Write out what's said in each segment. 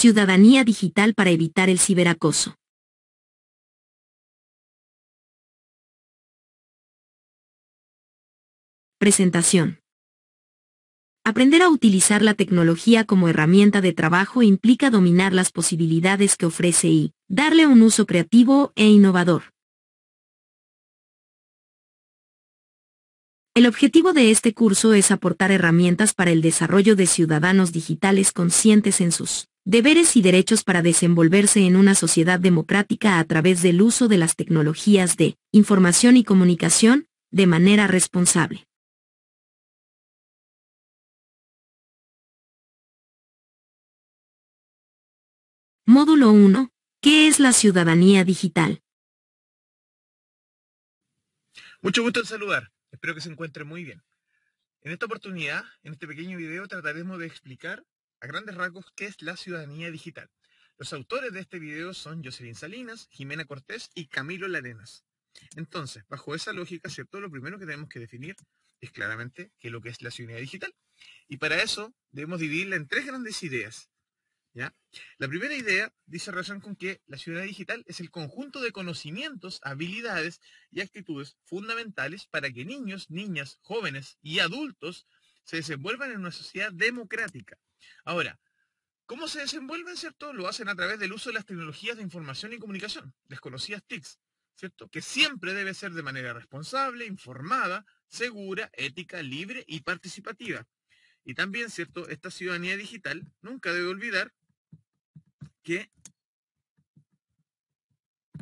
Ciudadanía digital para evitar el ciberacoso. Presentación. Aprender a utilizar la tecnología como herramienta de trabajo implica dominar las posibilidades que ofrece y darle un uso creativo e innovador. El objetivo de este curso es aportar herramientas para el desarrollo de ciudadanos digitales conscientes en sus deberes y derechos para desenvolverse en una sociedad democrática a través del uso de las tecnologías de información y comunicación de manera responsable. Módulo 1. ¿Qué es la ciudadanía digital? Mucho gusto en saludar. Espero que se encuentre muy bien. En esta oportunidad, en este pequeño video, trataremos de explicar a grandes rasgos qué es la ciudadanía digital. Los autores de este video son Jocelyn Salinas, Jimena Cortés y Camilo Larenas. Entonces, bajo esa lógica, ¿cierto? Lo primero que tenemos que definir es claramente qué es lo que es la ciudadanía digital. Y para eso debemos dividirla en tres grandes ideas. La primera idea dice relación con que la ciudadanía digital es el conjunto de conocimientos, habilidades y actitudes fundamentales para que niños, niñas, jóvenes y adultos se desenvuelvan en una sociedad democrática. Ahora, ¿cómo se desenvuelven, cierto? Lo hacen a través del uso de las tecnologías de información y comunicación, desconocidas TICs, ¿cierto? Que siempre debe ser de manera responsable, informada, segura, ética, libre y participativa. Y también, ¿cierto? Esta ciudadanía digital nunca debe olvidar que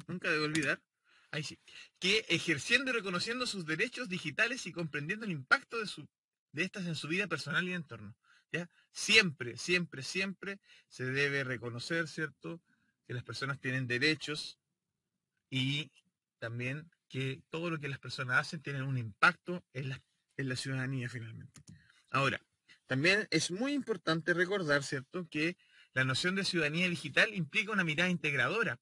nunca debe olvidar, que ejerciendo y reconociendo sus derechos digitales y comprendiendo el impacto de, su, de estas en su vida personal y entorno. ¿ya? Siempre, siempre, siempre se debe reconocer, ¿cierto?, que las personas tienen derechos y también que todo lo que las personas hacen tiene un impacto en la, en la ciudadanía finalmente. Ahora, también es muy importante recordar, ¿cierto?, que la noción de ciudadanía digital implica una mirada integradora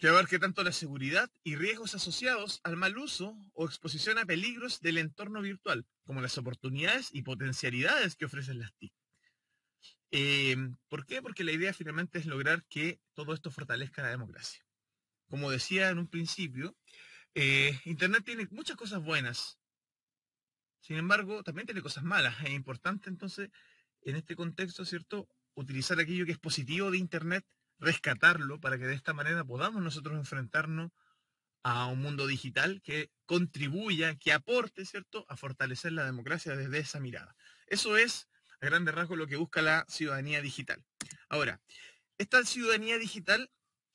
que abarque tanto la seguridad y riesgos asociados al mal uso o exposición a peligros del entorno virtual, como las oportunidades y potencialidades que ofrecen las TIC. Eh, ¿Por qué? Porque la idea finalmente es lograr que todo esto fortalezca la democracia. Como decía en un principio, eh, Internet tiene muchas cosas buenas. Sin embargo, también tiene cosas malas. Es importante entonces, en este contexto, ¿cierto?, utilizar aquello que es positivo de Internet, rescatarlo para que de esta manera podamos nosotros enfrentarnos a un mundo digital que contribuya, que aporte, ¿cierto?, a fortalecer la democracia desde esa mirada. Eso es, a grandes rasgos, lo que busca la ciudadanía digital. Ahora, esta ciudadanía digital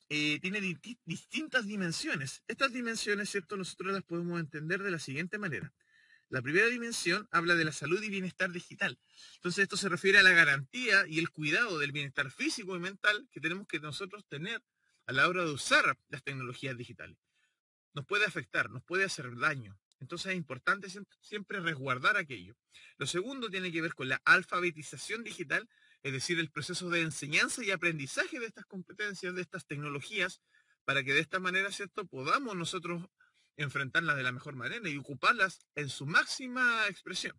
eh, tiene distintas dimensiones. Estas dimensiones, ¿cierto?, nosotros las podemos entender de la siguiente manera. La primera dimensión habla de la salud y bienestar digital. Entonces esto se refiere a la garantía y el cuidado del bienestar físico y mental que tenemos que nosotros tener a la hora de usar las tecnologías digitales. Nos puede afectar, nos puede hacer daño. Entonces es importante siempre resguardar aquello. Lo segundo tiene que ver con la alfabetización digital, es decir, el proceso de enseñanza y aprendizaje de estas competencias, de estas tecnologías, para que de esta manera, ¿cierto?, podamos nosotros enfrentarlas de la mejor manera y ocuparlas en su máxima expresión.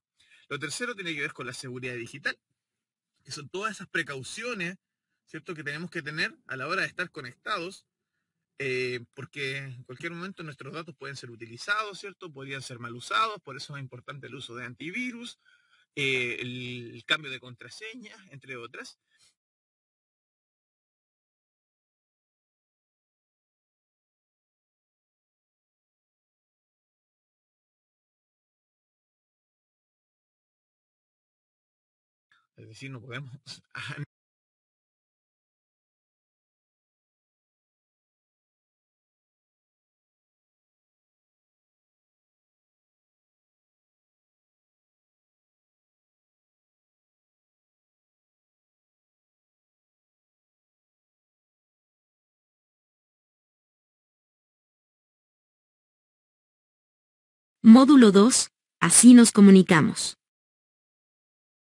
Lo tercero tiene que ver con la seguridad digital, que son todas esas precauciones, ¿cierto?, que tenemos que tener a la hora de estar conectados, eh, porque en cualquier momento nuestros datos pueden ser utilizados, ¿cierto?, podrían ser mal usados, por eso es importante el uso de antivirus, eh, el cambio de contraseña, entre otras. Es decir, no podemos... Módulo 2. Así nos comunicamos.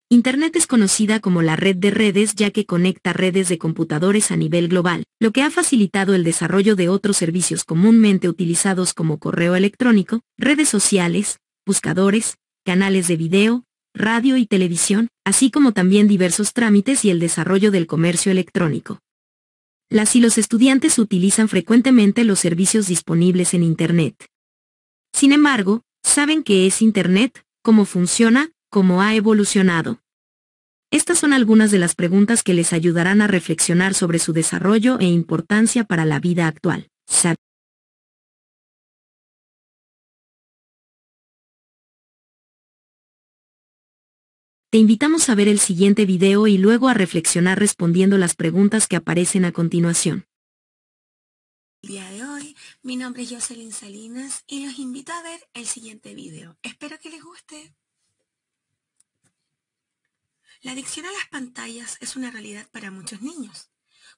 Internet es conocida como la red de redes ya que conecta redes de computadores a nivel global, lo que ha facilitado el desarrollo de otros servicios comúnmente utilizados como correo electrónico, redes sociales, buscadores, canales de video, radio y televisión, así como también diversos trámites y el desarrollo del comercio electrónico. Las y los estudiantes utilizan frecuentemente los servicios disponibles en Internet. Sin embargo, saben qué es Internet, cómo funciona, cómo ha evolucionado. Estas son algunas de las preguntas que les ayudarán a reflexionar sobre su desarrollo e importancia para la vida actual. Te invitamos a ver el siguiente video y luego a reflexionar respondiendo las preguntas que aparecen a continuación. El día de hoy, mi nombre es Jocelyn Salinas y los invito a ver el siguiente video. Espero que les guste. La adicción a las pantallas es una realidad para muchos niños,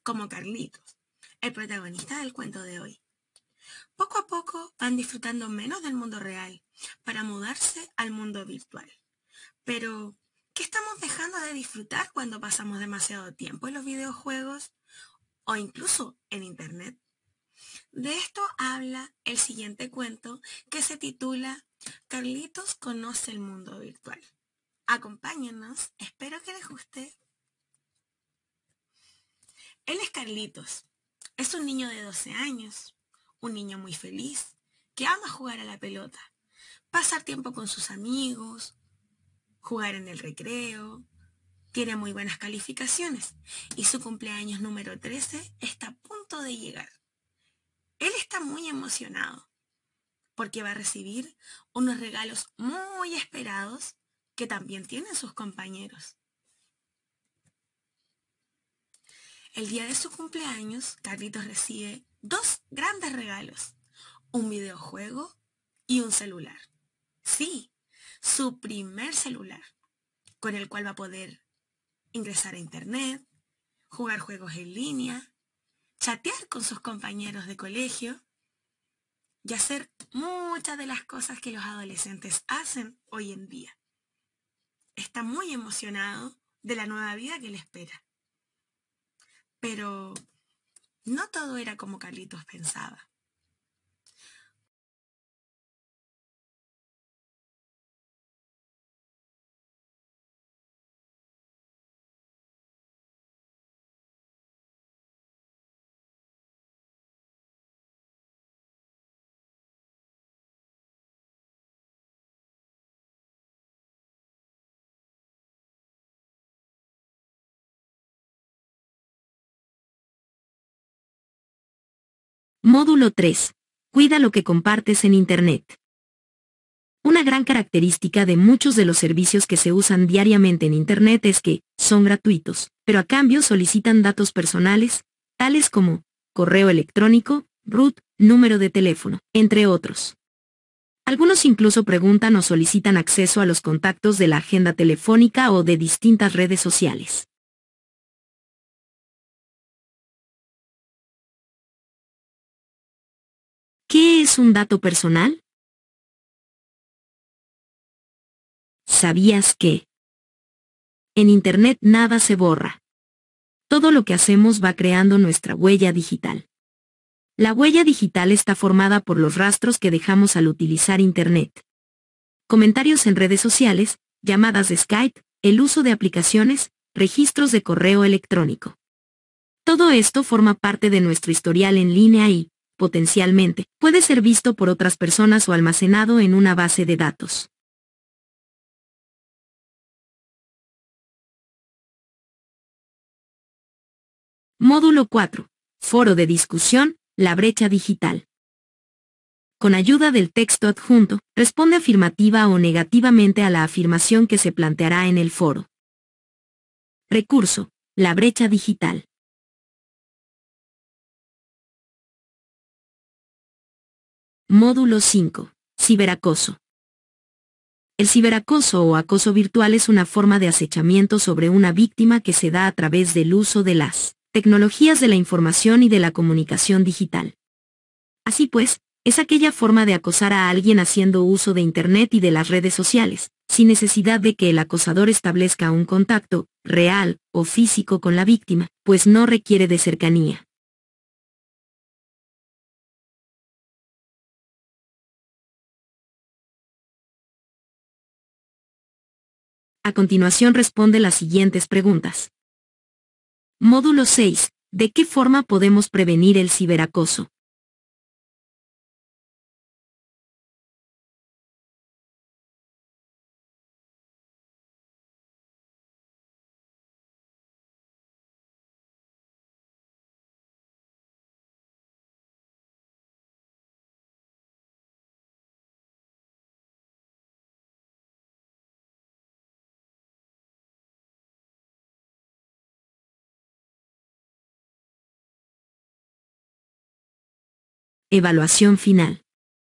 como Carlitos, el protagonista del cuento de hoy. Poco a poco van disfrutando menos del mundo real para mudarse al mundo virtual. Pero, ¿Qué estamos dejando de disfrutar cuando pasamos demasiado tiempo en los videojuegos o incluso en Internet? De esto habla el siguiente cuento que se titula Carlitos conoce el mundo virtual. Acompáñenos, espero que les guste. Él es Carlitos. Es un niño de 12 años, un niño muy feliz, que ama jugar a la pelota, pasar tiempo con sus amigos, jugar en el recreo, tiene muy buenas calificaciones y su cumpleaños número 13 está a punto de llegar. Él está muy emocionado porque va a recibir unos regalos muy esperados que también tienen sus compañeros. El día de su cumpleaños, Carlitos recibe dos grandes regalos, un videojuego y un celular. Sí, su primer celular, con el cual va a poder ingresar a Internet, jugar juegos en línea, chatear con sus compañeros de colegio y hacer muchas de las cosas que los adolescentes hacen hoy en día. Está muy emocionado de la nueva vida que le espera. Pero no todo era como Carlitos pensaba. Módulo 3. Cuida lo que compartes en Internet. Una gran característica de muchos de los servicios que se usan diariamente en Internet es que son gratuitos, pero a cambio solicitan datos personales, tales como correo electrónico, root, número de teléfono, entre otros. Algunos incluso preguntan o solicitan acceso a los contactos de la agenda telefónica o de distintas redes sociales. ¿Qué es un dato personal? ¿Sabías que? En Internet nada se borra. Todo lo que hacemos va creando nuestra huella digital. La huella digital está formada por los rastros que dejamos al utilizar Internet. Comentarios en redes sociales, llamadas de Skype, el uso de aplicaciones, registros de correo electrónico. Todo esto forma parte de nuestro historial en línea y, potencialmente, puede ser visto por otras personas o almacenado en una base de datos. Módulo 4. Foro de discusión, la brecha digital. Con ayuda del texto adjunto, responde afirmativa o negativamente a la afirmación que se planteará en el foro. Recurso. La brecha digital. Módulo 5. Ciberacoso. El ciberacoso o acoso virtual es una forma de acechamiento sobre una víctima que se da a través del uso de las tecnologías de la información y de la comunicación digital. Así pues, es aquella forma de acosar a alguien haciendo uso de Internet y de las redes sociales, sin necesidad de que el acosador establezca un contacto, real o físico con la víctima, pues no requiere de cercanía. A continuación responde las siguientes preguntas. Módulo 6. ¿De qué forma podemos prevenir el ciberacoso? Evaluación final.